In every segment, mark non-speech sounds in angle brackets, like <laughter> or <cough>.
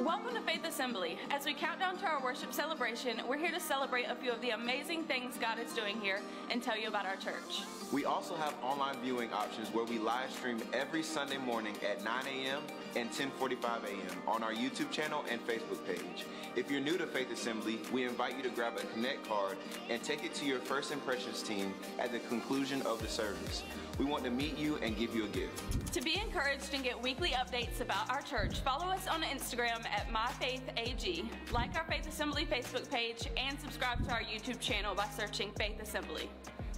Welcome to Faith Assembly. As we count down to our worship celebration, we're here to celebrate a few of the amazing things God is doing here and tell you about our church. We also have online viewing options where we live stream every Sunday morning at 9 a.m. and 10:45 a.m. on our YouTube channel and Facebook page. If you're new to Faith Assembly, we invite you to grab a Connect card and take it to your First Impressions team at the conclusion of the service. We want to meet you and give you a gift. To be encouraged and get weekly updates about our church, follow us on Instagram at MyFaithAG, like our Faith Assembly Facebook page, and subscribe to our YouTube channel by searching Faith Assembly.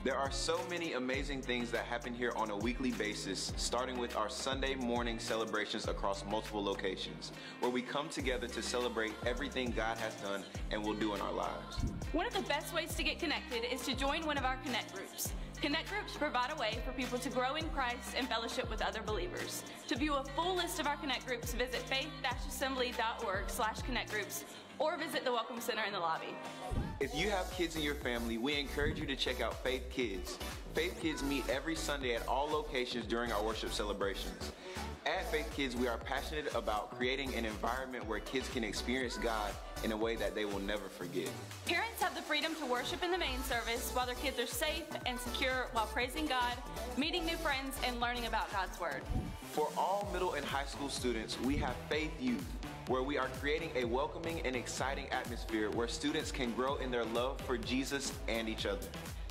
There are so many amazing things that happen here on a weekly basis, starting with our Sunday morning celebrations across multiple locations, where we come together to celebrate everything God has done and will do in our lives. One of the best ways to get connected is to join one of our Connect groups. Connect groups provide a way for people to grow in Christ and fellowship with other believers. To view a full list of our Connect groups, visit faith-assembly.org slash connect groups or visit the Welcome Center in the lobby. If you have kids in your family, we encourage you to check out Faith Kids. Faith Kids meet every Sunday at all locations during our worship celebrations. At Faith Kids, we are passionate about creating an environment where kids can experience God in a way that they will never forget. Parents have the freedom to worship in the main service while their kids are safe and secure while praising God, meeting new friends, and learning about God's Word. For all middle and high school students, we have Faith Youth, where we are creating a welcoming and exciting atmosphere where students can grow in their love for Jesus and each other.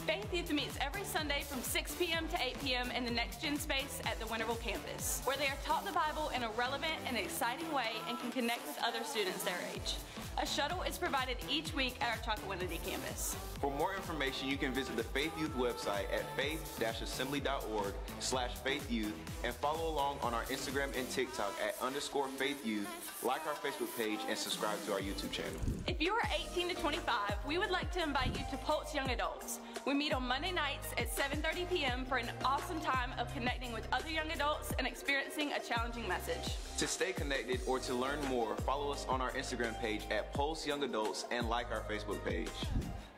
Faith Youth meets every Sunday from 6 p.m. to 8 p.m. in the Next Gen space at the Winterville campus, where they are taught the Bible in a relevant and exciting way and can connect with other students their age. A shuttle is provided each week at our Chocowinity campus. For more information, you can visit the Faith Youth website at faith-assembly.org slash faithyouth and follow along on our Instagram and TikTok at underscore Faith Youth, like our Facebook page, and subscribe to our YouTube channel. If you are 18 to 25, we would like to invite you to Pulse Young Adults. We meet on Monday nights at 7.30 p.m. for an awesome time of connecting with other young adults and experiencing a challenging message. To stay connected or to learn more, follow us on our Instagram page at Pulse Young Adults and like our Facebook page.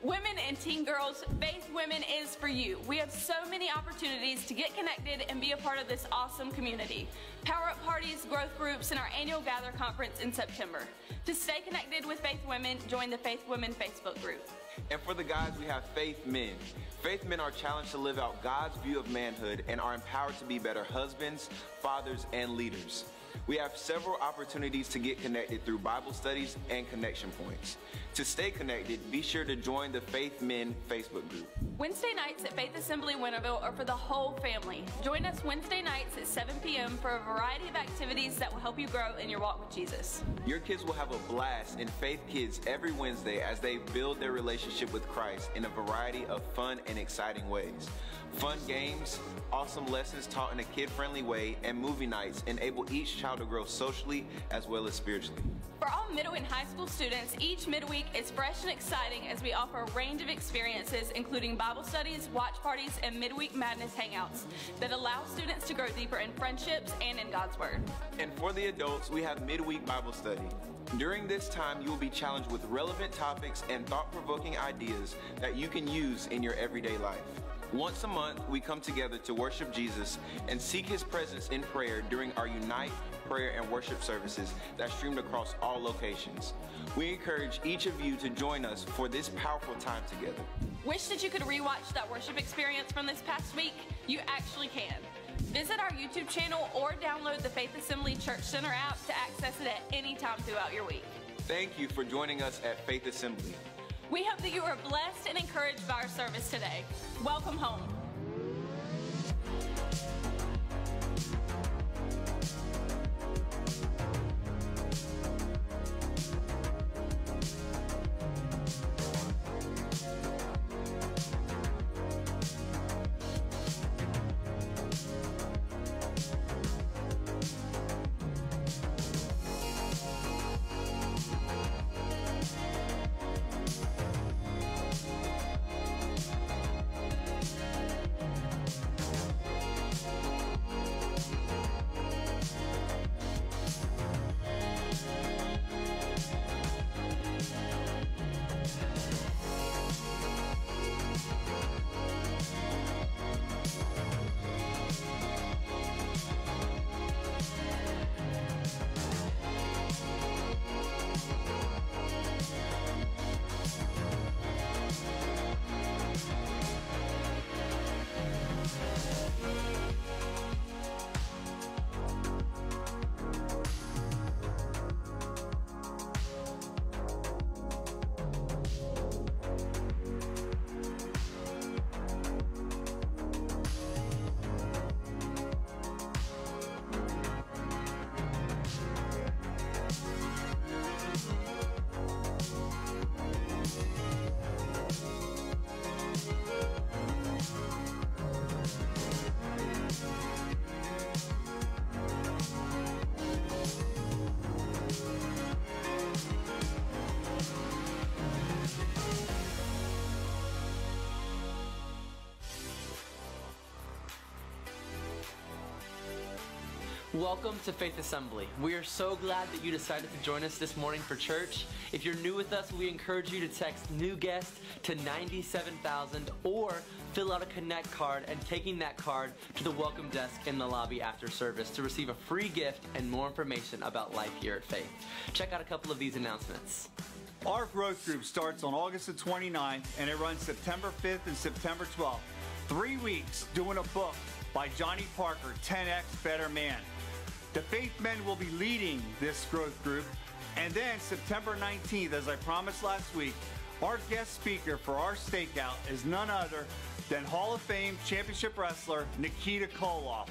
Women and teen girls, Faith Women is for you. We have so many opportunities to get connected and be a part of this awesome community. Power up parties, growth groups, and our annual Gather conference in September. To stay connected with Faith Women, join the Faith Women Facebook group. And for the guys, we have Faith Men. Faith Men are challenged to live out God's view of manhood and are empowered to be better husbands, fathers, and leaders. We have several opportunities to get connected through Bible studies and connection points. To stay connected, be sure to join the Faith Men Facebook group. Wednesday nights at Faith Assembly Winterville are for the whole family. Join us Wednesday nights at 7 p.m. for a variety of activities that will help you grow in your walk with Jesus. Your kids will have a blast in Faith Kids every Wednesday as they build their relationship with Christ in a variety of fun and exciting ways. Fun games, awesome lessons taught in a kid friendly way, and movie nights enable each child to grow socially as well as spiritually. For all middle and high school students, each midweek is fresh and exciting as we offer a range of experiences, including Bible studies, watch parties, and midweek madness hangouts that allow students to grow deeper in friendships and in God's Word. And for the adults, we have midweek Bible study. During this time, you will be challenged with relevant topics and thought provoking ideas that you can use in your everyday life. Once a month, we come together to worship Jesus and seek His presence in prayer during our Unite prayer and worship services that streamed across all locations. We encourage each of you to join us for this powerful time together. Wish that you could rewatch that worship experience from this past week? You actually can. Visit our YouTube channel or download the Faith Assembly Church Center app to access it at any time throughout your week. Thank you for joining us at Faith Assembly. We hope that you are blessed and encouraged by our service today. Welcome home. Welcome to Faith Assembly. We are so glad that you decided to join us this morning for church. If you're new with us, we encourage you to text new guest to 97000 or fill out a connect card and taking that card to the welcome desk in the lobby after service to receive a free gift and more information about life here at Faith. Check out a couple of these announcements. Our growth group starts on August the 29th and it runs September 5th and September 12th. Three weeks doing a book by Johnny Parker, 10X Better Man. The Faith Men will be leading this growth group. And then September 19th, as I promised last week, our guest speaker for our stakeout is none other than Hall of Fame championship wrestler Nikita Koloff.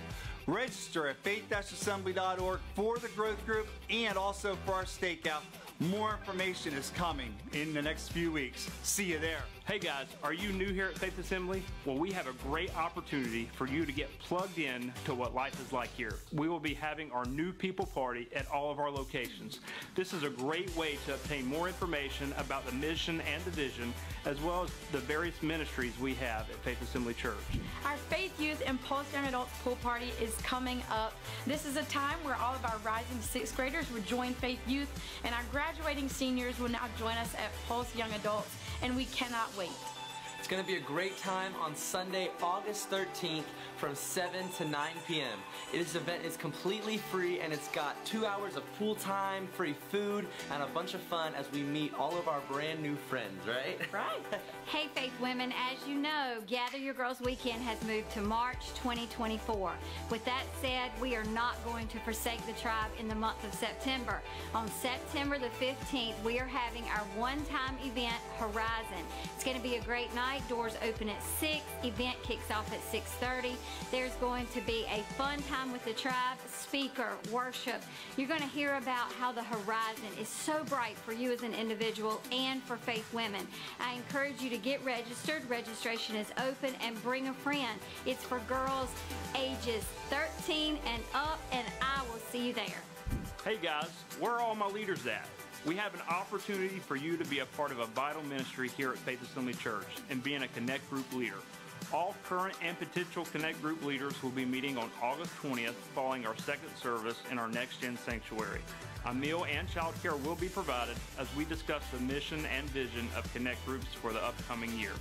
Register at faith-assembly.org for the growth group and also for our stakeout. More information is coming in the next few weeks. See you there. Hey guys, are you new here at Faith Assembly? Well, we have a great opportunity for you to get plugged in to what life is like here. We will be having our new people party at all of our locations. This is a great way to obtain more information about the mission and the vision, as well as the various ministries we have at Faith Assembly Church. Our Faith Youth and Pulse Young Adults pool party is coming up. This is a time where all of our rising sixth graders will join Faith Youth, and our graduating seniors will now join us at Pulse Young Adults, and we cannot wait. It's going to be a great time on Sunday, August 13th from 7 to 9 p.m. This event is completely free and it's got two hours of pool time, free food, and a bunch of fun as we meet all of our brand new friends, right? <laughs> Right. Hey, Faith Women, as you know, Gather Your Girls Weekend has moved to March 2024. With that said, we are not going to forsake the tribe in the month of September. On September the 15th, we are having our one-time event, Horizon. It's going to be a great night. Doors open at 6. Event kicks off at 6.30. There's going to be a fun time with the tribe, speaker, worship. You're going to hear about how the horizon is so bright for you as an individual and for Faith Women. I encourage you to get registered. Registration is open and bring a friend. It's for girls ages 13 and up, and I will see you there. Hey guys, where are all my leaders at? We have an opportunity for you to be a part of a vital ministry here at Faith Assembly Church and being a Connect Group leader. All current and potential Connect Group leaders will be meeting on August 20th following our second service in our Next Gen Sanctuary. A meal and childcare will be provided as we discuss the mission and vision of Connect Groups for the upcoming year.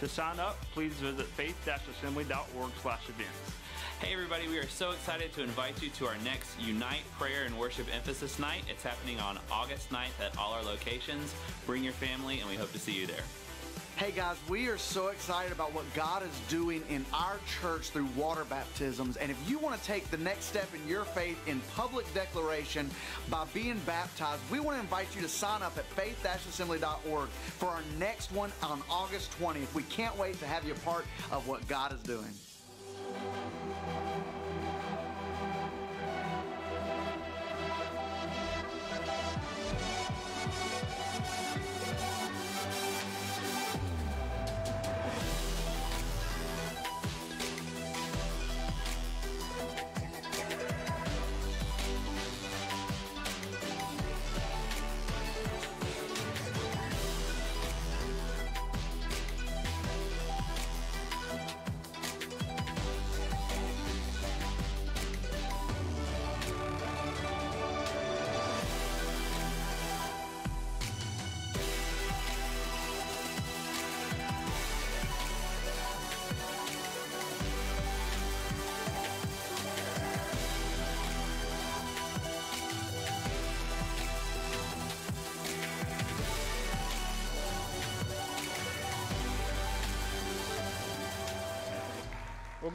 To sign up, please visit faith-assembly.org slash events. Hey everybody, we are so excited to invite you to our next Unite Prayer and Worship Emphasis Night. It's happening on August 9th at all our locations. Bring your family and we hope to see you there. Hey guys, we are so excited about what God is doing in our church through water baptisms. And if you want to take the next step in your faith in public declaration by being baptized, we want to invite you to sign up at faith-assembly.org for our next one on August 20th. We can't wait to have you a part of what God is doing.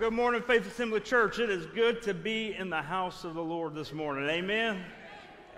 Good morning, Faith Assembly Church. It is good to be in the house of the Lord this morning. Amen.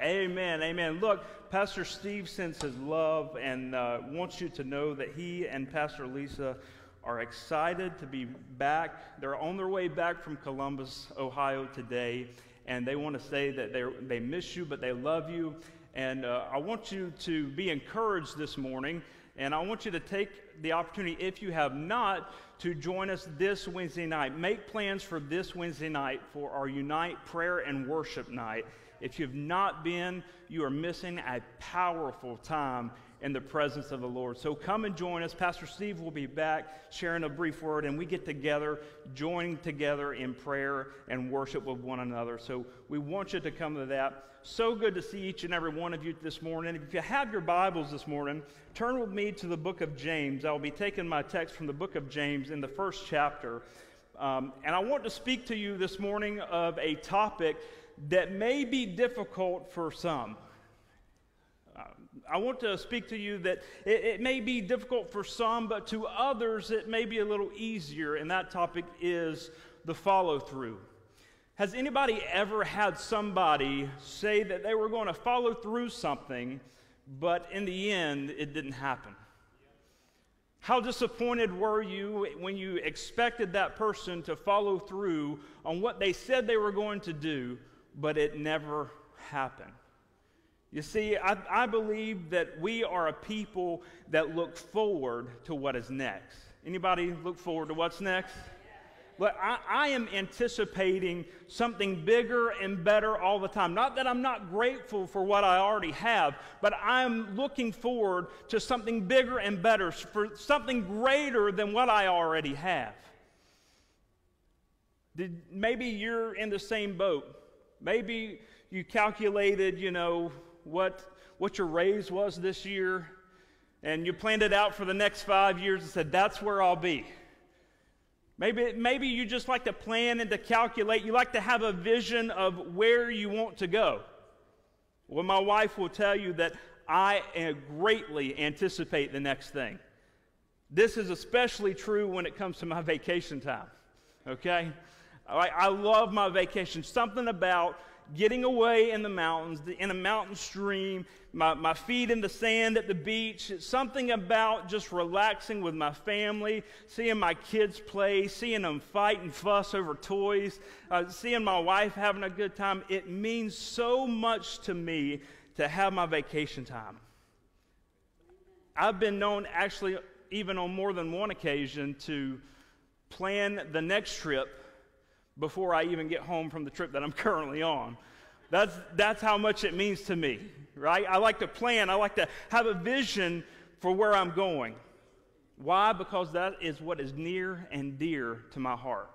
Amen. Amen. Look, Pastor Steve sends his love and uh, wants you to know that he and Pastor Lisa are excited to be back. They're on their way back from Columbus, Ohio today, and they want to say that they they miss you, but they love you. And uh, I want you to be encouraged this morning, and I want you to take the opportunity, if you have not, to join us this Wednesday night. Make plans for this Wednesday night for our Unite Prayer and Worship Night. If you've not been, you are missing a powerful time in the presence of the Lord. So come and join us. Pastor Steve will be back sharing a brief word, and we get together, joining together in prayer and worship with one another. So we want you to come to that. So good to see each and every one of you this morning. If you have your Bibles this morning, turn with me to the book of James. I'll be taking my text from the book of James in the first chapter. Um, and I want to speak to you this morning of a topic that may be difficult for some. I want to speak to you that it, it, may be difficult for some, but to others it may be a little easier, and that topic is the follow through. Has anybody ever had somebody say that they were going to follow through something, but in the end it didn't happen? How disappointed were you when you expected that person to follow through on what they said they were going to do, but it never happened. You see, I, I, believe that we are a people that look forward to what is next. Anybody look forward to what's next? But I, I am anticipating something bigger and better all the time. Not that I'm not grateful for what I already have, but I'm looking forward to something bigger and better, for something greater than what I already have. Did, maybe you're in the same boat. Maybe you calculated, you know, what, what your raise was this year, and you planned it out for the next five years and said, that's where I'll be. Maybe, maybe you just like to plan and to calculate. You like to have a vision of where you want to go. Well, my wife will tell you that I uh, greatly anticipate the next thing. This is especially true when it comes to my vacation time. Okay? I, I love my vacation. Something about getting away in the mountains, in a mountain stream, my, my feet in the sand at the beach. It's something about just relaxing with my family, seeing my kids play, seeing them fight and fuss over toys, uh, seeing my wife having a good time. It means so much to me to have my vacation time. I've been known, actually, even on more than one occasion, to plan the next trip before I even get home from the trip that I'm <laughs> currently on. That's, that's how much it means to me, right? I like to plan, I like to have a vision for where I'm going. Why? Because that is what is near and dear to my heart.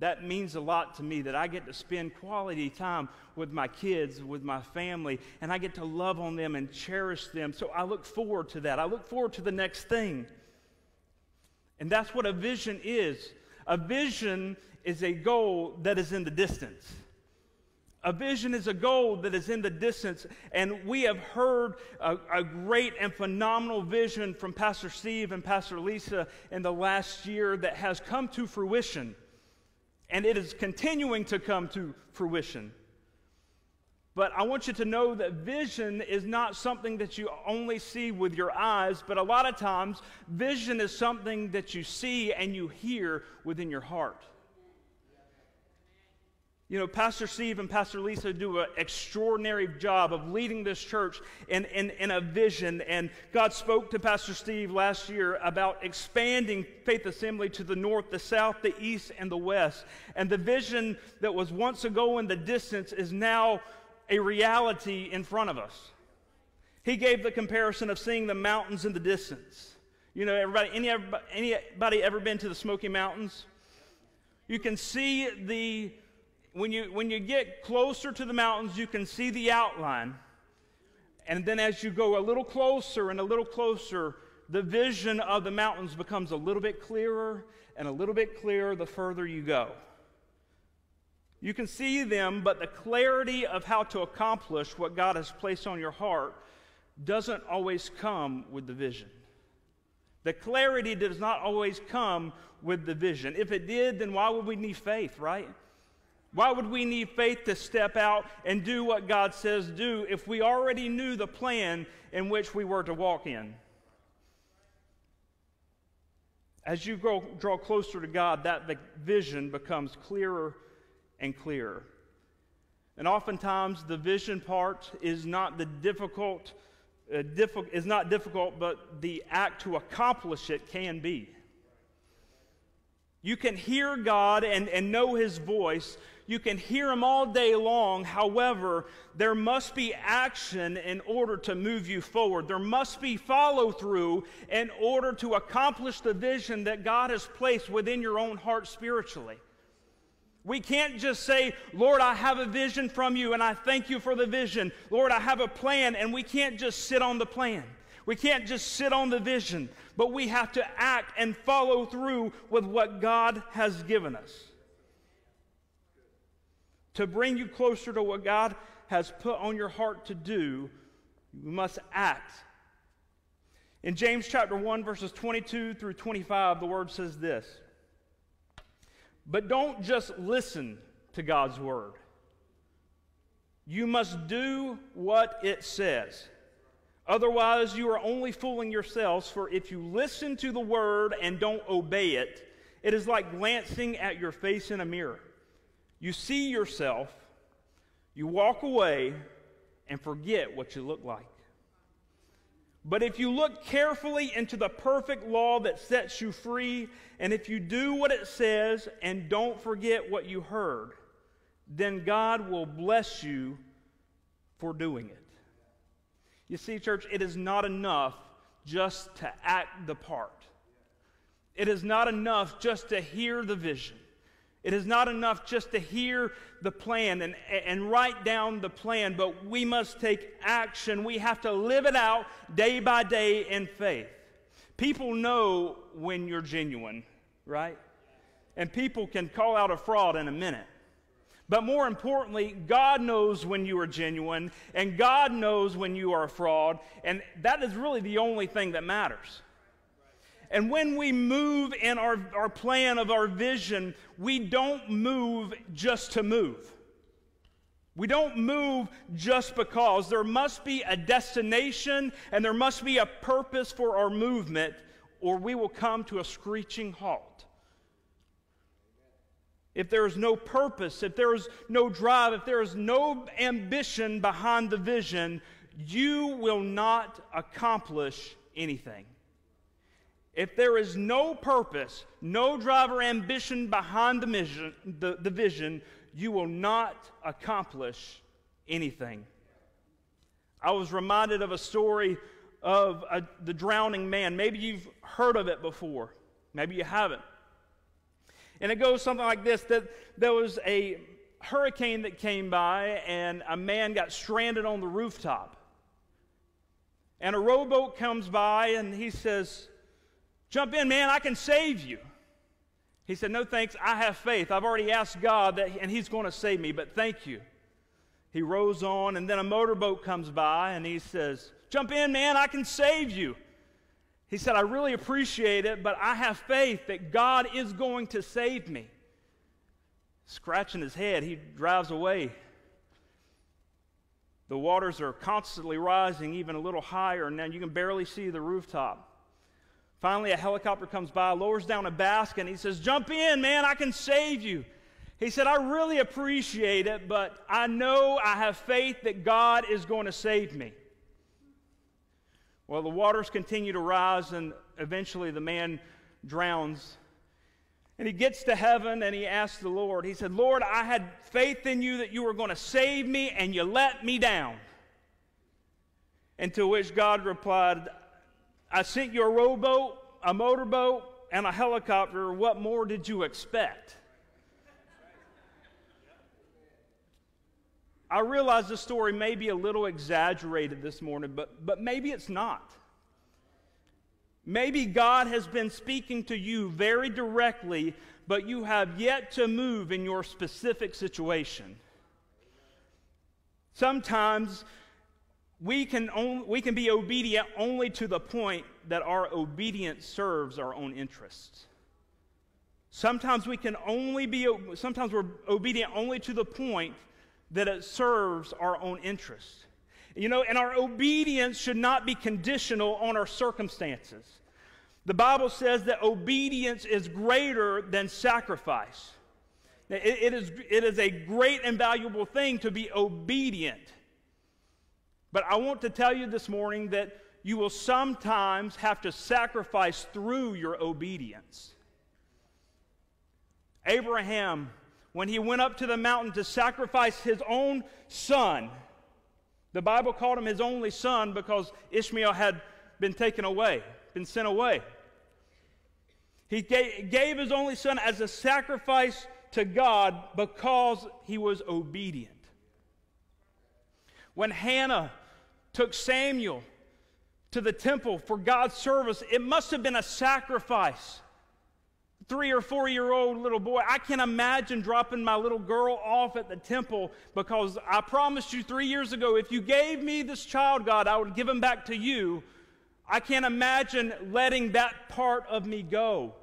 That means a lot to me that I get to spend quality time with my kids, with my family, and I get to love on them and cherish them. So I look forward to that. I look forward to the next thing. And that's what a vision is. A vision is a goal that is in the distance. A vision is a goal that is in the distance. And we have heard a, a, great and phenomenal vision from Pastor Steve and Pastor Lisa in the last year that has come to fruition. And it is continuing to come to fruition. But I want you to know that vision is not something that you only see with your eyes, but a lot of times, vision is something that you see and you hear within your heart. You know, Pastor Steve and Pastor Lisa do an extraordinary job of leading this church in, in, in a vision. And God spoke to Pastor Steve last year about expanding Faith Assembly to the north, the south, the east, and the west. And the vision that was once ago in the distance is now a reality in front of us. He gave the comparison of seeing the mountains in the distance. You know, everybody, any, anybody ever been to the Smoky Mountains? You can see the when you, when you get closer to the mountains, you can see the outline. And then as you go a little closer and a little closer, the vision of the mountains becomes a little bit clearer and a little bit clearer the further you go. You can see them, but the clarity of how to accomplish what God has placed on your heart doesn't always come with the vision. The clarity does not always come with the vision. If it did, then why would we need faith, right? Why would we need faith to step out and do what God says do if we already knew the plan in which we were to walk in? As you grow, draw closer to God, that vision becomes clearer and clearer. And oftentimes, the vision part is not the difficult uh, diffi- is not difficult, but the act to accomplish it can be. You can hear God and, and know His voice. You can hear Him all day long. However, there must be action in order to move you forward. There must be follow through in order to accomplish the vision that God has placed within your own heart spiritually. We can't just say, Lord, I have a vision from you and I thank you for the vision. Lord, I have a plan, and we can't just sit on the plan. We can't just sit on the vision, but we have to act and follow through with what God has given us. To bring you closer to what God has put on your heart to do, you must act. In James chapter 1, verses 22 through 25, the word says this. But don't just listen to God's word. You must do what it says. Otherwise, you are only fooling yourselves, for if you listen to the word and don't obey it, it is like glancing at your face in a mirror. You see yourself, you walk away, and forget what you look like. But if you look carefully into the perfect law that sets you free, and if you do what it says and don't forget what you heard, then God will bless you for doing it. You see, church, it is not enough just to act the part. It is not enough just to hear the vision. It is not enough just to hear the plan and, and write down the plan, but we must take action. We have to live it out day by day in faith. People know when you're genuine, right? And people can call out a fraud in a minute. But more importantly, God knows when you are genuine, and God knows when you are a fraud, and that is really the only thing that matters. And when we move in our, our plan of our vision, we don't move just to move. We don't move just because. There must be a destination and there must be a purpose for our movement, or we will come to a screeching halt. If there is no purpose, if there is no drive, if there is no ambition behind the vision, you will not accomplish anything. If there is no purpose, no driver ambition behind the, mission, the, the vision, you will not accomplish anything. I was reminded of a story of a, the drowning man. Maybe you've heard of it before, maybe you haven't. And it goes something like this that there was a hurricane that came by, and a man got stranded on the rooftop. And a rowboat comes by, and he says, Jump in, man, I can save you. He said, No thanks, I have faith. I've already asked God, that, and He's going to save me, but thank you. He rows on, and then a motorboat comes by, and he says, Jump in, man, I can save you. He said, I really appreciate it, but I have faith that God is going to save me. Scratching his head, he drives away. The waters are constantly rising, even a little higher, and now you can barely see the rooftop. Finally, a helicopter comes by, lowers down a basket, and he says, Jump in, man, I can save you. He said, I really appreciate it, but I know I have faith that God is going to save me. Well, the waters continue to rise, and eventually the man drowns. And he gets to heaven and he asks the Lord, He said, Lord, I had faith in you that you were going to save me, and you let me down. And to which God replied, I sent you a rowboat, a motorboat, and a helicopter. What more did you expect? I realize the story may be a little exaggerated this morning, but, but maybe it's not. Maybe God has been speaking to you very directly, but you have yet to move in your specific situation. Sometimes we can, only, we can be obedient only to the point that our obedience serves our own interests. Sometimes we can only be, sometimes we're obedient only to the point that it serves our own interests. You know, and our obedience should not be conditional on our circumstances. The Bible says that obedience is greater than sacrifice. It, it, is, it is a great and valuable thing to be obedient. But I want to tell you this morning that you will sometimes have to sacrifice through your obedience. Abraham, when he went up to the mountain to sacrifice his own son, the Bible called him his only son because Ishmael had been taken away, been sent away. He gave his only son as a sacrifice to God because he was obedient. When Hannah took Samuel to the temple for God's service, it must have been a sacrifice three or four year old little boy. I can't imagine dropping my little girl off at the temple because I promised you three years ago if you gave me this child, God, I would give him back to you. I can't imagine letting that part of me go.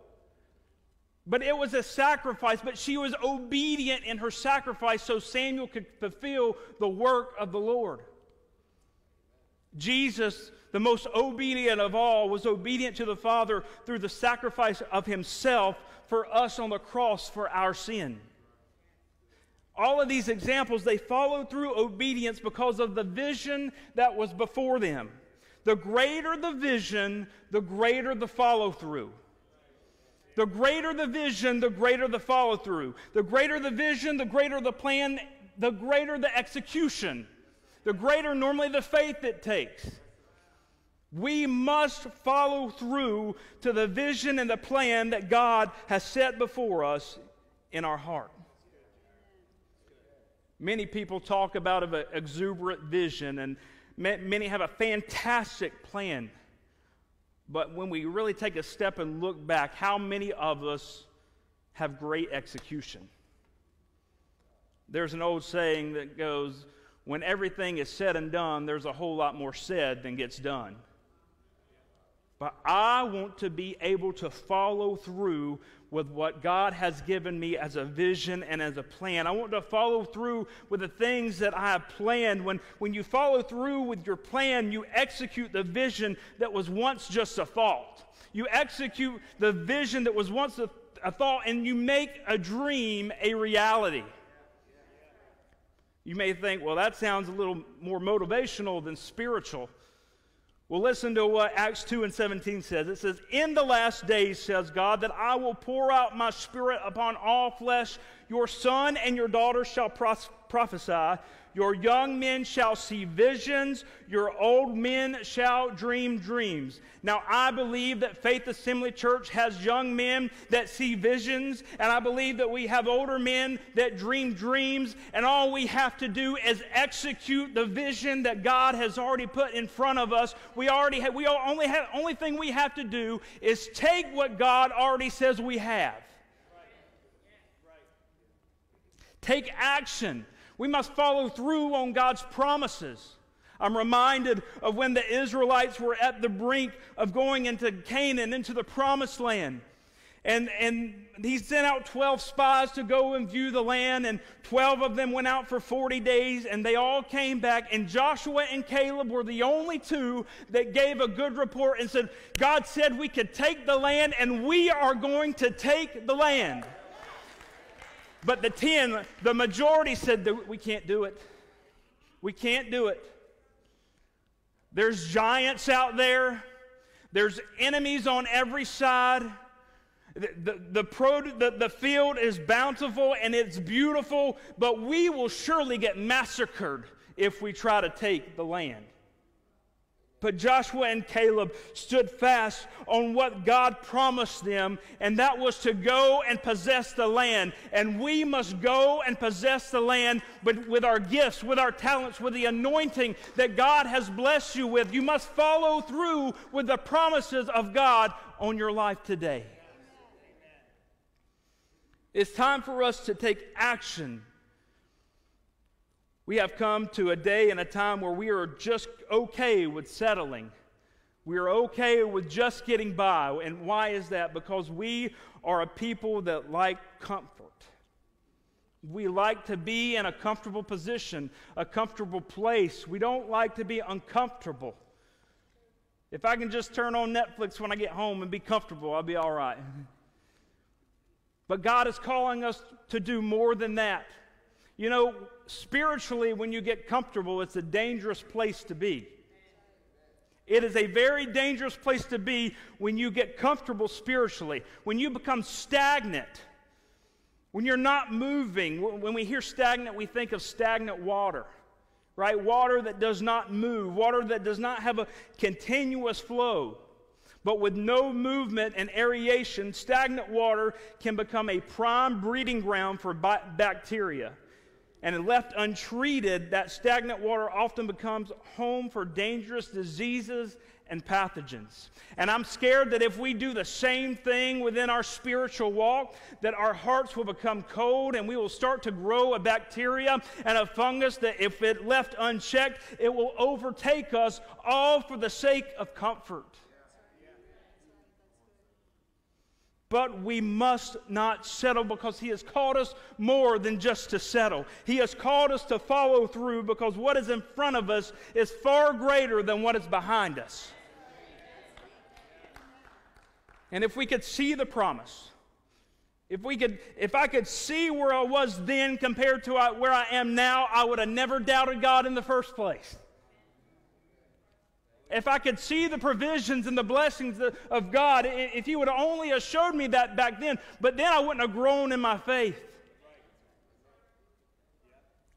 But it was a sacrifice, but she was obedient in her sacrifice so Samuel could fulfill the work of the Lord. Jesus the most obedient of all, was obedient to the Father through the sacrifice of himself for us on the cross for our sin. All of these examples, they followed through obedience because of the vision that was before them. The greater the vision, the greater the follow through. The greater the vision, the greater the follow through. The greater the vision, the greater the plan, the greater the execution. The greater normally the faith it takes. We must follow through to the vision and the plan that God has set before us in our heart. Many people talk about an exuberant vision, and many have a fantastic plan. But when we really take a step and look back, how many of us have great execution? There's an old saying that goes, when everything is said and done, there's a whole lot more said than gets done. But I want to be able to follow through with what God has given me as a vision and as a plan. I want to follow through with the things that I have planned. When, when you follow through with your plan, you execute the vision that was once just a thought. You execute the vision that was once a, a thought, and you make a dream a reality. You may think, well, that sounds a little more motivational than spiritual. Well, listen to what Acts 2 and 17 says. It says, In the last days, says God, that I will pour out my spirit upon all flesh. Your son and your daughter shall pros- prophesy. Your young men shall see visions, your old men shall dream dreams. Now, I believe that Faith Assembly Church has young men that see visions, and I believe that we have older men that dream dreams, and all we have to do is execute the vision that God has already put in front of us. We already have, we only have, only thing we have to do is take what God already says we have. Take action. We must follow through on God's promises. I'm reminded of when the Israelites were at the brink of going into Canaan, into the promised land. And, and he sent out 12 spies to go and view the land, and 12 of them went out for 40 days, and they all came back. And Joshua and Caleb were the only two that gave a good report and said, God said we could take the land, and we are going to take the land. But the 10, the majority said we can't do it. We can't do it. There's giants out there, there's enemies on every side. The, the, the, the, the field is bountiful and it's beautiful, but we will surely get massacred if we try to take the land. But Joshua and Caleb stood fast on what God promised them, and that was to go and possess the land. And we must go and possess the land but with our gifts, with our talents, with the anointing that God has blessed you with. You must follow through with the promises of God on your life today. It's time for us to take action we have come to a day and a time where we are just okay with settling. We are okay with just getting by. And why is that? Because we are a people that like comfort. We like to be in a comfortable position, a comfortable place. We don't like to be uncomfortable. If I can just turn on Netflix when I get home and be comfortable, I'll be all right. <laughs> But God is calling us to do more than that. You know, spiritually, when you get comfortable, it's a dangerous place to be. It is a very dangerous place to be when you get comfortable spiritually, when you become stagnant, when you're not moving. When we hear stagnant, we think of stagnant water, right? Water that does not move, water that does not have a continuous flow. But with no movement and aeration, stagnant water can become a prime breeding ground for bacteria. And left untreated, that stagnant water often becomes home for dangerous diseases and pathogens. And I'm scared that if we do the same thing within our spiritual walk, that our hearts will become cold and we will start to grow a bacteria and a fungus that if it left unchecked, it will overtake us all for the sake of comfort. But we must not settle because He has called us more than just to settle. He has called us to follow through because what is in front of us is far greater than what is behind us. And if we could see the promise, if we could if I could see where I was then compared to where I am now, I would have never doubted God in the first place if I could see the provisions and the blessings of God, if He would only have showed me that back then, but then I wouldn't have grown in my faith.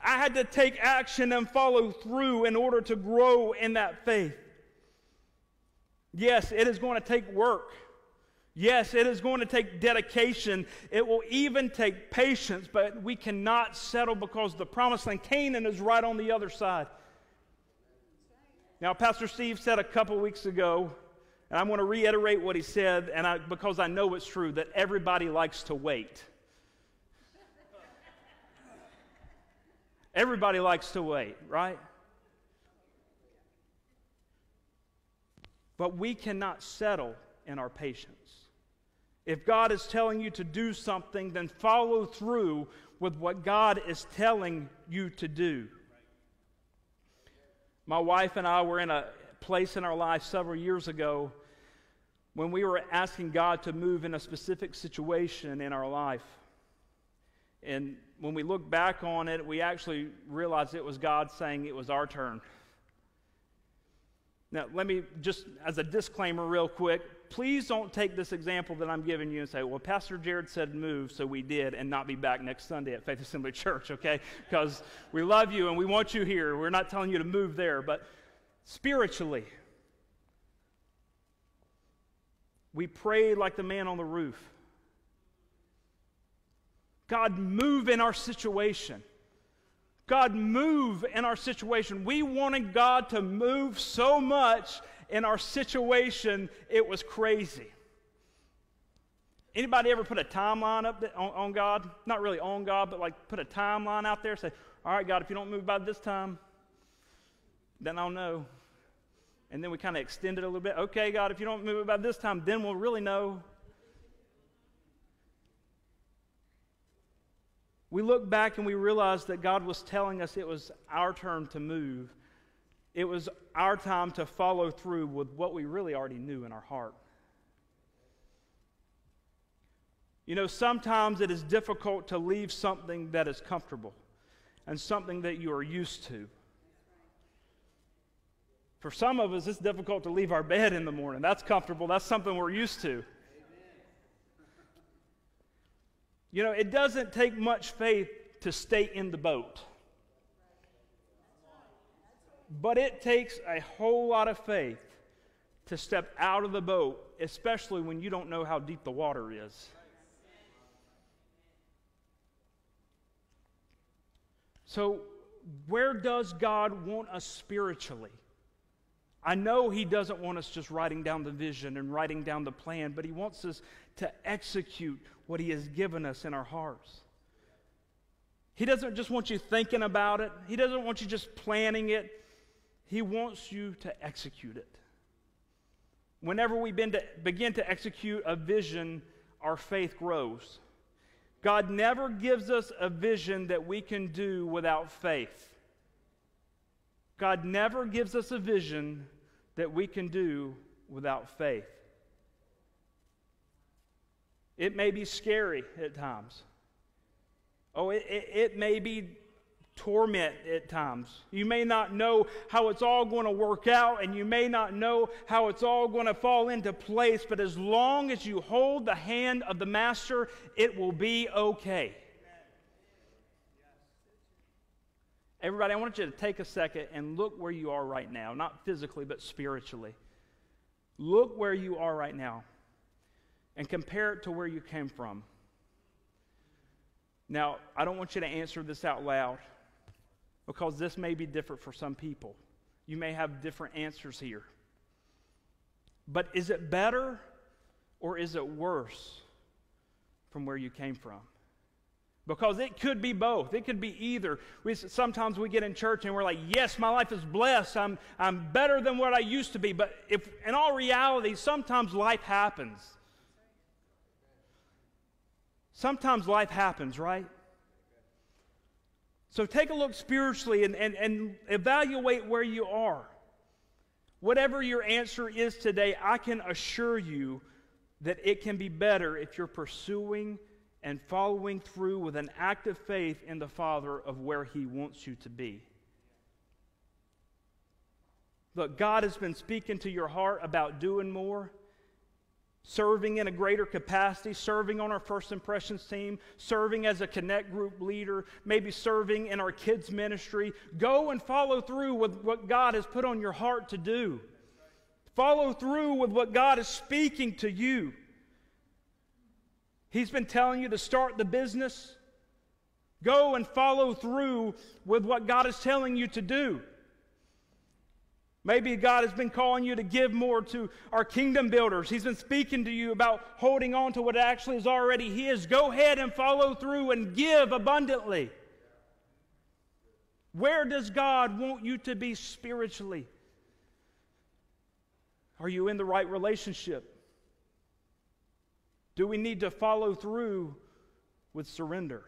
I had to take action and follow through in order to grow in that faith. Yes, it is going to take work. Yes, it is going to take dedication. It will even take patience, but we cannot settle because the promised land, Canaan, is right on the other side. Now, Pastor Steve said a couple weeks ago, and I'm going to reiterate what he said, and I, because I know it's true, that everybody likes to wait. Everybody likes to wait, right? But we cannot settle in our patience. If God is telling you to do something, then follow through with what God is telling you to do. My wife and I were in a place in our life several years ago when we were asking God to move in a specific situation in our life. And when we look back on it, we actually realized it was God saying it was our turn. Now, let me just, as a disclaimer, real quick, please don't take this example that I'm giving you and say, well, Pastor Jarred said move, so we did, and not be back next Sunday at Faith Assembly <laughs> Church, okay? Because we love you and we want you here. We're not telling you to move there, but spiritually, we prayed like the man on the roof. God, move in our situation. God, move in our situation. We wanted God to move so much in our situation, it was crazy. Anybody ever put a timeline up on, on, God? Not really on God, but like put a timeline out there. Say, all right, God, if you don't move by this time, then I'll know. And then we kind of extend it a little bit. Okay, God, if you don't move by this time, then we'll really know. We look back and we realize that God was telling us it was our turn to move it was our time to follow through with what we really already knew in our heart. You know, sometimes it is difficult to leave something that is comfortable and something that you are used to. For some of us, it's difficult to leave our bed in the morning. That's comfortable, that's something we're used to. You know, it doesn't take much faith to stay in the boat. But it takes a whole lot of faith to step out of the boat, especially when you don't know how deep the water is. So, where does God want us spiritually? I know He doesn't want us just writing down the vision and writing down the plan, but He wants us to execute what He has given us in our hearts. He doesn't just want you thinking about it, He doesn't want you just planning it. He wants you to execute it. Whenever we begin to execute a vision, our faith grows. God never gives us a vision that we can do without faith. God never gives us a vision that we can do without faith. It may be scary at times. Oh, it, it, it may be torment at times. You may not know how it's all going to work out, and you may not know how it's all going to fall into place, but as long as you hold the hand of the Master, it will be okay. Everybody, I want you to take a second and look where you are right now, not physically, but spiritually. Look where you are right now and compare it to where you came from. Now, I don't want you to answer this out loud because this may be different for some people. You may have different answers here. But is it better or is it worse from where you came from? Because it could be both. It could be either. We, sometimes we get in church and we're like, yes, my life is blessed. I'm, I'm better than what I used to be. But if, in all reality, sometimes life happens. Sometimes life happens, right? So take a look spiritually and, and, and evaluate where you are. Whatever your answer is today, I can assure you that it can be better if you're pursuing and following through with an active faith in the Father of where He wants you to be. Look, God has been speaking to your heart about doing more, serving in a greater capacity, serving on our first impressions team, serving as a connect group leader, maybe serving in our kids' ministry. Go and follow through with what God has put on your heart to do. Follow through with what God is speaking to you. He's been telling you to start the business. Go and follow through with what God is telling you to do. Maybe God has been calling you to give more to our kingdom builders. He's been speaking to you about holding on to what actually is already His. Go ahead and follow through and give abundantly. Where does God want you to be spiritually? Are you in the right relationship? Do we need to follow through with surrender?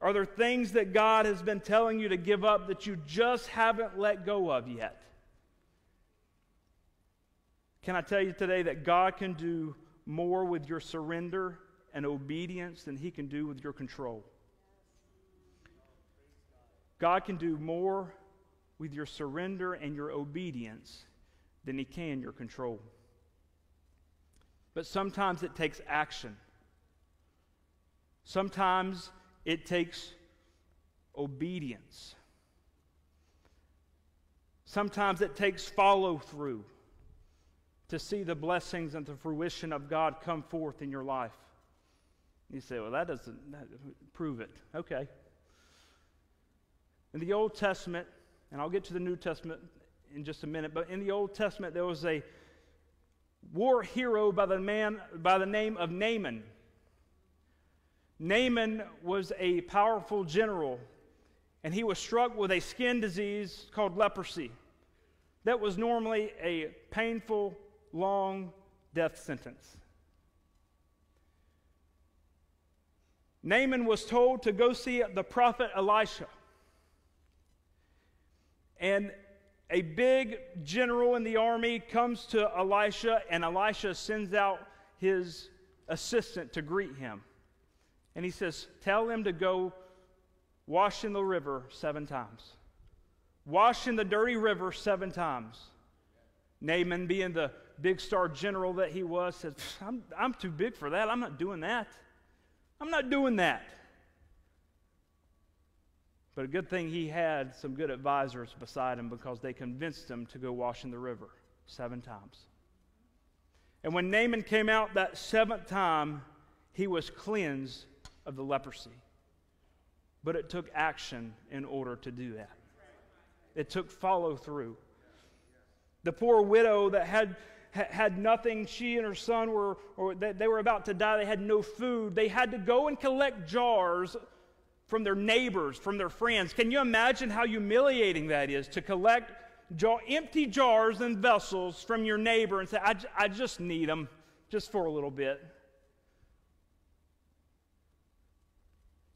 Are there things that God has been telling you to give up that you just haven't let go of yet? Can I tell you today that God can do more with your surrender and obedience than He can do with your control? God can do more with your surrender and your obedience than He can your control. But sometimes it takes action. Sometimes it takes obedience. Sometimes it takes follow through to see the blessings and the fruition of God come forth in your life. You say, well, that doesn't that, prove it. Okay. In the Old Testament, and I'll get to the New Testament in just a minute, but in the Old Testament, there was a war hero by the, man, by the name of Naaman. Naaman was a powerful general, and he was struck with a skin disease called leprosy. That was normally a painful, long death sentence. Naaman was told to go see the prophet Elisha. And a big general in the army comes to Elisha, and Elisha sends out his assistant to greet him. And he says, Tell him to go wash in the river seven times. Wash in the dirty river seven times. Naaman, being the big star general that he was, says, I'm, I'm too big for that. I'm not doing that. I'm not doing that. But a good thing he had some good advisors beside him because they convinced him to go wash in the river seven times. And when Naaman came out that seventh time, he was cleansed of the leprosy. But it took action in order to do that, it took follow through. The poor widow that had had nothing. She and her son were, or that they were about to die. They had no food. They had to go and collect jars from their neighbors, from their friends. Can you imagine how humiliating that is to collect jar, empty jars and vessels from your neighbor and say, I, I just need them just for a little bit?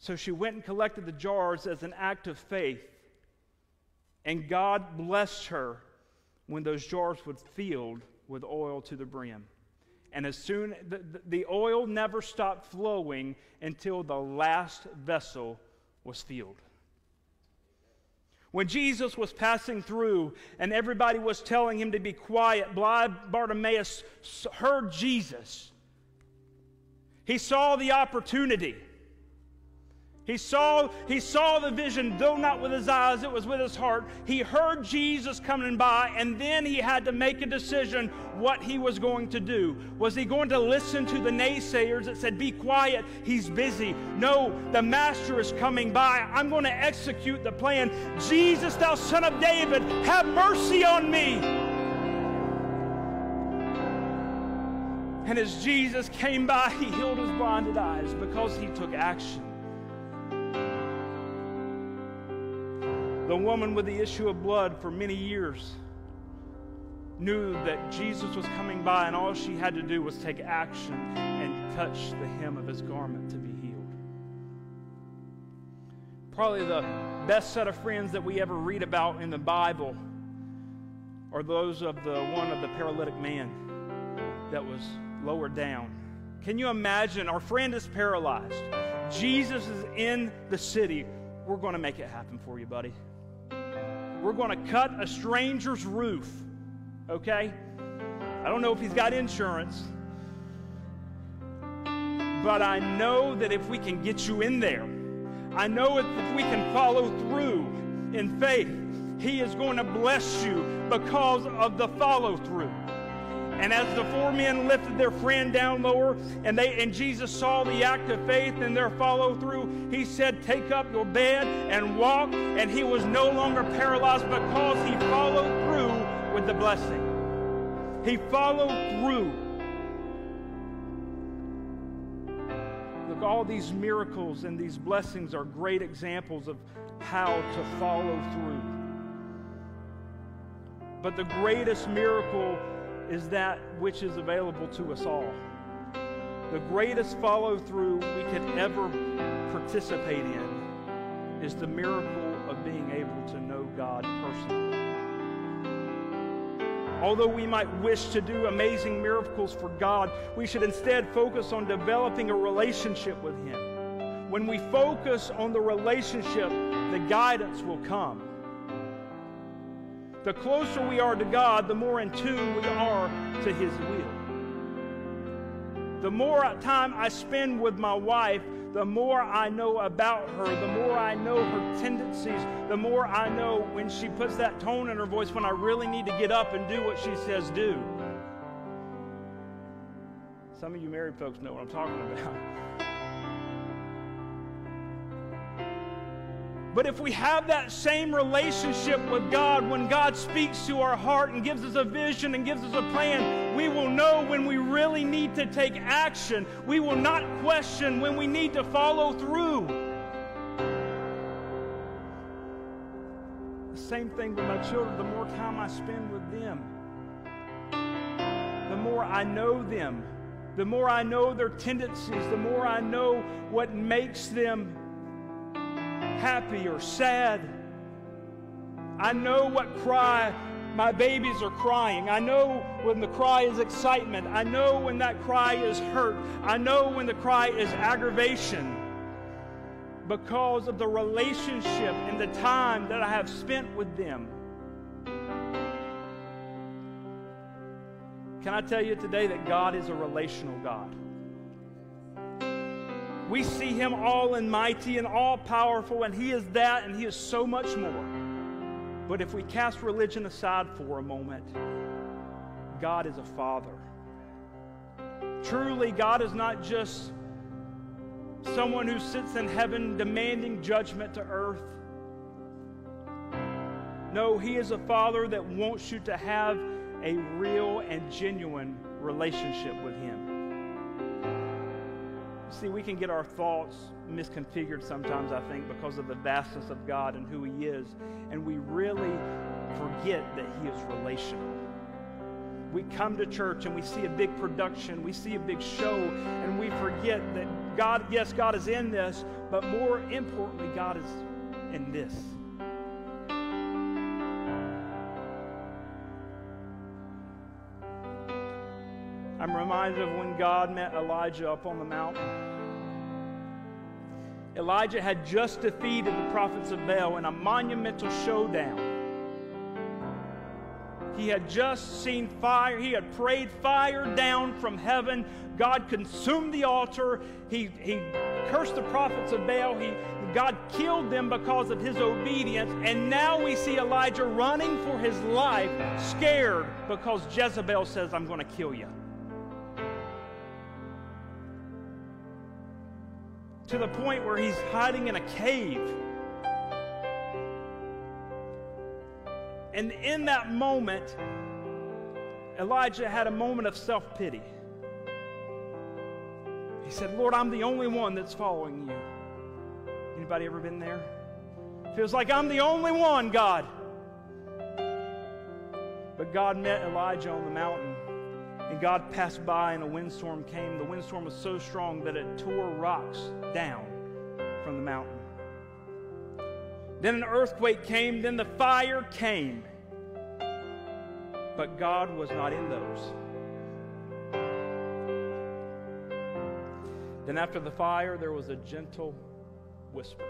So she went and collected the jars as an act of faith. And God blessed her when those jars were filled with oil to the brim. And as soon the, the oil never stopped flowing until the last vessel was filled. When Jesus was passing through and everybody was telling him to be quiet, blind Bartimaeus heard Jesus. He saw the opportunity. He saw, he saw the vision, though not with his eyes, it was with his heart. He heard Jesus coming by, and then he had to make a decision what he was going to do. Was he going to listen to the naysayers that said, Be quiet, he's busy? No, the master is coming by. I'm going to execute the plan. Jesus, thou son of David, have mercy on me. And as Jesus came by, he healed his blinded eyes because he took action. The woman with the issue of blood for many years knew that Jesus was coming by, and all she had to do was take action and touch the hem of his garment to be healed. Probably the best set of friends that we ever read about in the Bible are those of the one of the paralytic man that was lowered down. Can you imagine? Our friend is paralyzed. Jesus is in the city. We're going to make it happen for you, buddy. We're going to cut a stranger's roof, okay? I don't know if he's got insurance, but I know that if we can get you in there, I know if we can follow through in faith, he is going to bless you because of the follow through. And as the four men lifted their friend down lower, and they and Jesus saw the act of faith and their follow through, he said, Take up your bed and walk. And he was no longer paralyzed because he followed through with the blessing. He followed through. Look, all these miracles and these blessings are great examples of how to follow through. But the greatest miracle is that which is available to us all. The greatest follow through we could ever participate in is the miracle of being able to know God personally. Although we might wish to do amazing miracles for God, we should instead focus on developing a relationship with Him. When we focus on the relationship, the guidance will come. The closer we are to God, the more in tune we are to His will. The more time I spend with my wife, the more I know about her, the more I know her tendencies, the more I know when she puts that tone in her voice when I really need to get up and do what she says do. Some of you married folks know what I'm talking about. But if we have that same relationship with God, when God speaks to our heart and gives us a vision and gives us a plan, we will know when we really need to take action. We will not question when we need to follow through. The same thing with my children. The more time I spend with them, the more I know them, the more I know their tendencies, the more I know what makes them happy or sad. I know what cry my babies are crying. I know when the cry is excitement. I know when that cry is hurt. I know when the cry is aggravation because of the relationship and the time that I have spent with them. Can I tell you today that God is a relational God? We see him all and mighty and all powerful, and he is that, and he is so much more. But if we cast religion aside for a moment, God is a father. Truly, God is not just someone who sits in heaven demanding judgment to earth. No, He is a Father that wants you to have a real and genuine relationship with Him. See, we can get our thoughts misconfigured sometimes, I think, because of the vastness of God and who He is. And we really forget that He is relational. We come to church and we see a big production, we see a big show, and we forget that God, yes, God is in this, but more importantly, God is in this. I'm reminded of when God met Elijah up on the mountain. Elijah had just defeated the prophets of Baal in a monumental showdown. He had just seen fire. He had prayed fire down from heaven. God consumed the altar. He, he cursed the prophets of Baal. He, God killed them because of his obedience. And now we see Elijah running for his life, scared because Jezebel says, I'm going to kill you. To the point where he's hiding in a cave. And in that moment, Elijah had a moment of self pity. He said, Lord, I'm the only one that's following you. Anybody ever been there? Feels like I'm the only one, God. But God met Elijah on the mountain, and God passed by, and a windstorm came. The windstorm was so strong that it tore rocks down from the mountain. Then an earthquake came, then the fire came. But God was not in those. Then after the fire, there was a gentle whisper.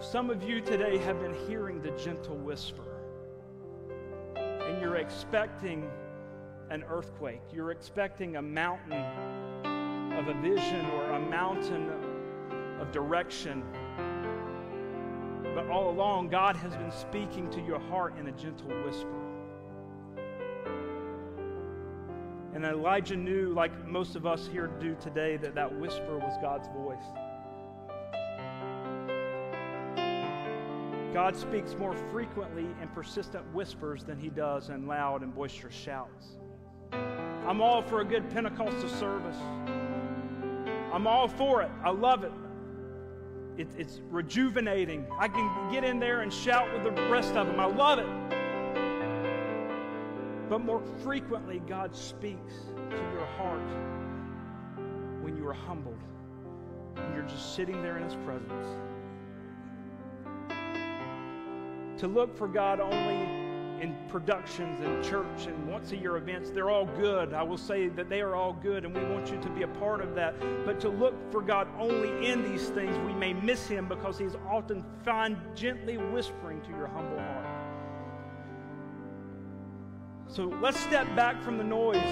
Some of you today have been hearing the gentle whisper, you're expecting an earthquake. You're expecting a mountain of a vision or a mountain of direction. But all along, God has been speaking to your heart in a gentle whisper. And Elijah knew, like most of us here do today, that that whisper was God's voice. God speaks more frequently in persistent whispers than he does in loud and boisterous shouts. I'm all for a good Pentecostal service. I'm all for it. I love it. it. It's rejuvenating. I can get in there and shout with the rest of them. I love it. But more frequently, God speaks to your heart when you are humbled and you're just sitting there in His presence. To look for God only in productions and church and once a year events, they're all good. I will say that they are all good, and we want you to be a part of that. But to look for God only in these things, we may miss Him because He's often found gently whispering to your humble heart. So let's step back from the noise.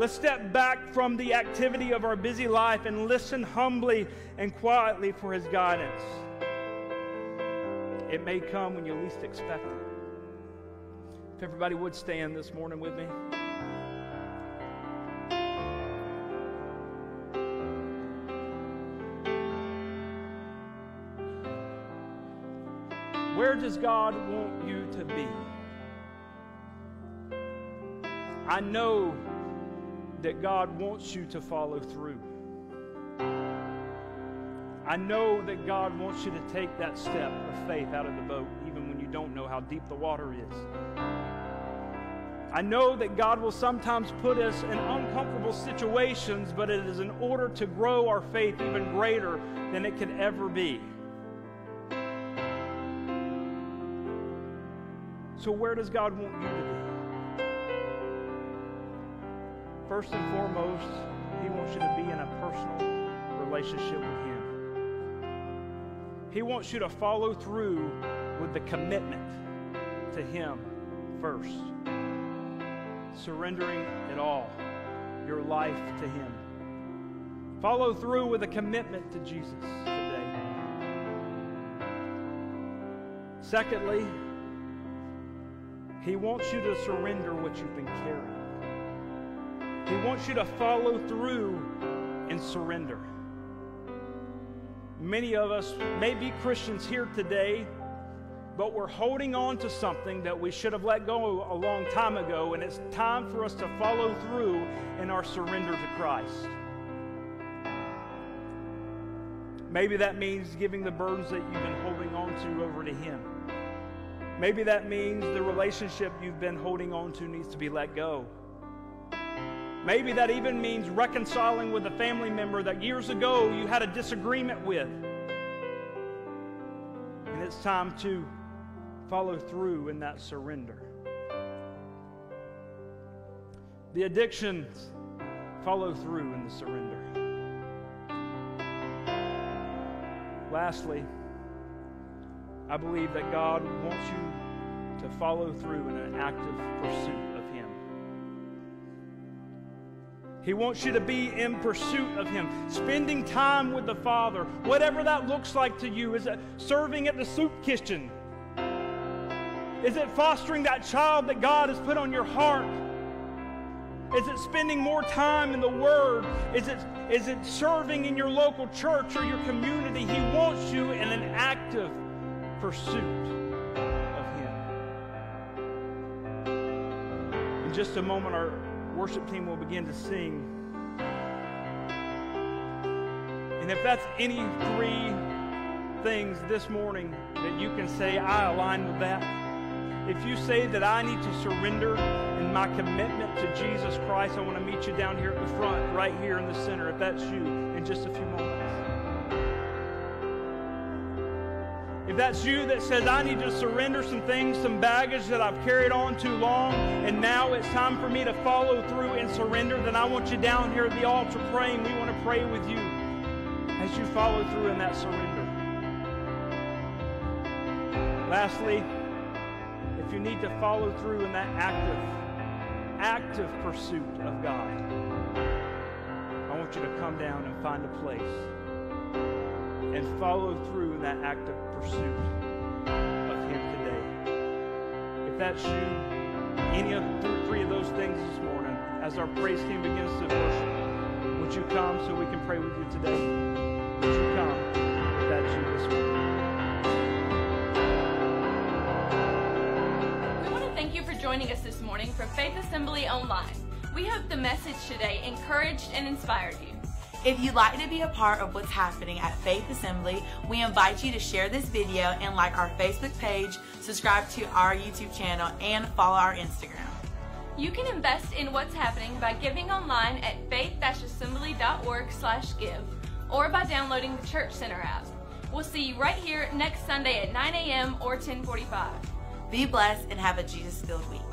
Let's step back from the activity of our busy life and listen humbly and quietly for His guidance. It may come when you least expect it. If everybody would stand this morning with me. Where does God want you to be? I know that God wants you to follow through. I know that God wants you to take that step of faith out of the boat, even when you don't know how deep the water is. I know that God will sometimes put us in uncomfortable situations, but it is in order to grow our faith even greater than it could ever be. So, where does God want you to be? First and foremost, He wants you to be in a personal relationship with Him. He wants you to follow through with the commitment to Him first surrendering it all, your life to Him. Follow through with a commitment to Jesus today. Secondly, He wants you to surrender what you've been carrying. He wants you to follow through and surrender. Many of us may be Christians here today but we're holding on to something that we should have let go a long time ago, and it's time for us to follow through in our surrender to Christ. Maybe that means giving the burdens that you've been holding on to over to Him. Maybe that means the relationship you've been holding on to needs to be let go. Maybe that even means reconciling with a family member that years ago you had a disagreement with. And it's time to follow through in that surrender. The addictions follow through in the surrender. Lastly, I believe that God wants you to follow through in an active pursuit He wants you to be in pursuit of Him, spending time with the Father, whatever that looks like to you. Is it serving at the soup kitchen? Is it fostering that child that God has put on your heart? Is it spending more time in the Word? Is it, is it serving in your local church or your community? He wants you in an active pursuit of Him. In just a moment, our worship team will begin to sing. And if that's any three things this morning that you can say, I align with that. If you say that I need to surrender in my commitment to Jesus Christ, I want to meet you down here at the front, right here in the center, if that's you, in just a few moments. If that's you that says, I need to surrender some things, some baggage that I've carried on too long, and now it's time for me to follow through and surrender, then I want you down here at the altar praying. We want to pray with you as you follow through in that surrender. Lastly, if you need to follow through in that active, active pursuit of God, I want you to come down and find a place and follow through in that active pursuit of Him today. If that's you, any of th- three of those things this morning, as our praise team begins to worship, would you come so we can pray with you today? Would you come if that's you this morning? We want to thank you for joining us this morning for Faith Assembly Online. We hope the message today encouraged and inspired you. If you'd like to be a part of what's happening at Faith Assembly, we invite you to share this video and like our Facebook page, subscribe to our YouTube channel, and follow our Instagram. You can invest in what's happening by giving online at faith-assembly.org slash give or by downloading the Church Center app. We'll see you right here next Sunday at 9 a.m. or 1045. Be blessed and have a Jesus-filled week.